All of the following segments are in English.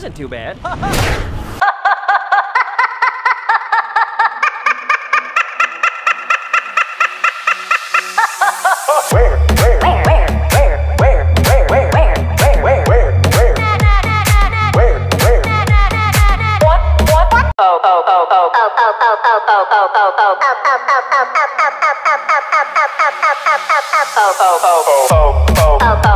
wasn't too bad. Ren,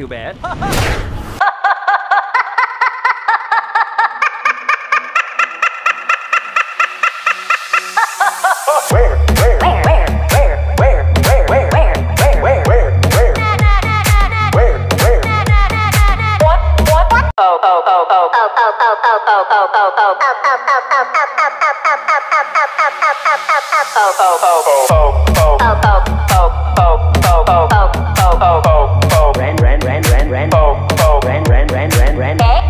too bad. oh, oh, oh, oh. Bye.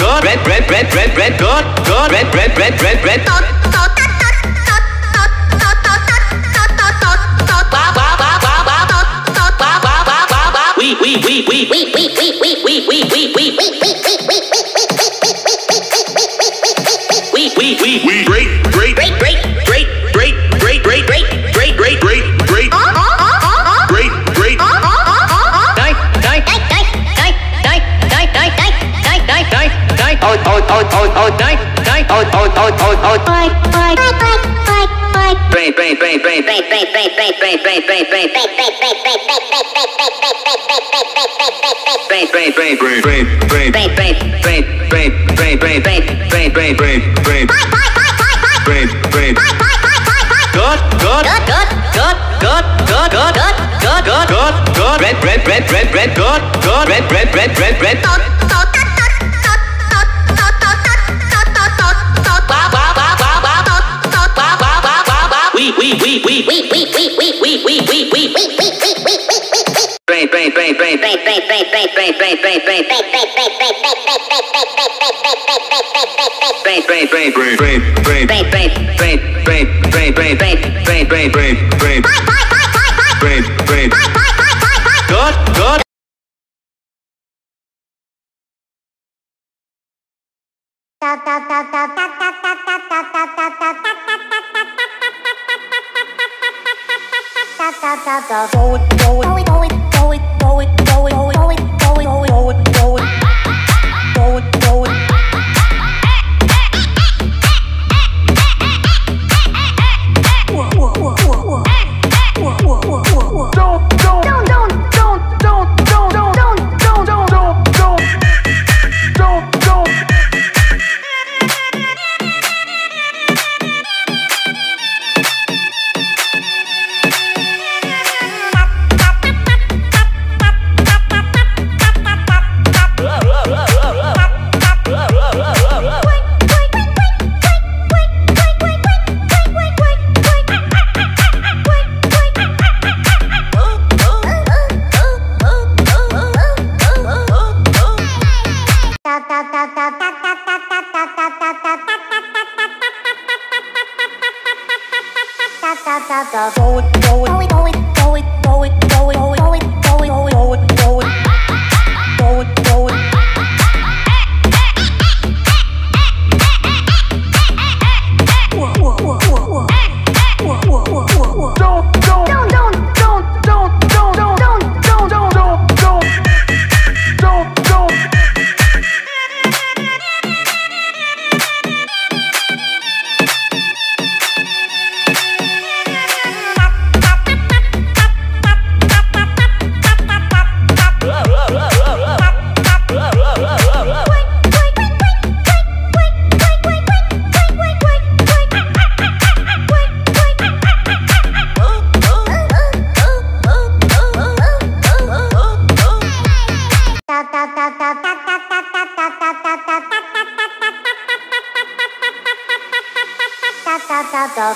good red red red red red good good red red red red red red red red red red red red red red red red red Tap tap tap tap tap stop it, go it, go it, go it, go it, go it, go it. like I've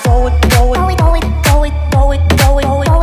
Go it, go it, go it, go it, go it, go it, go it.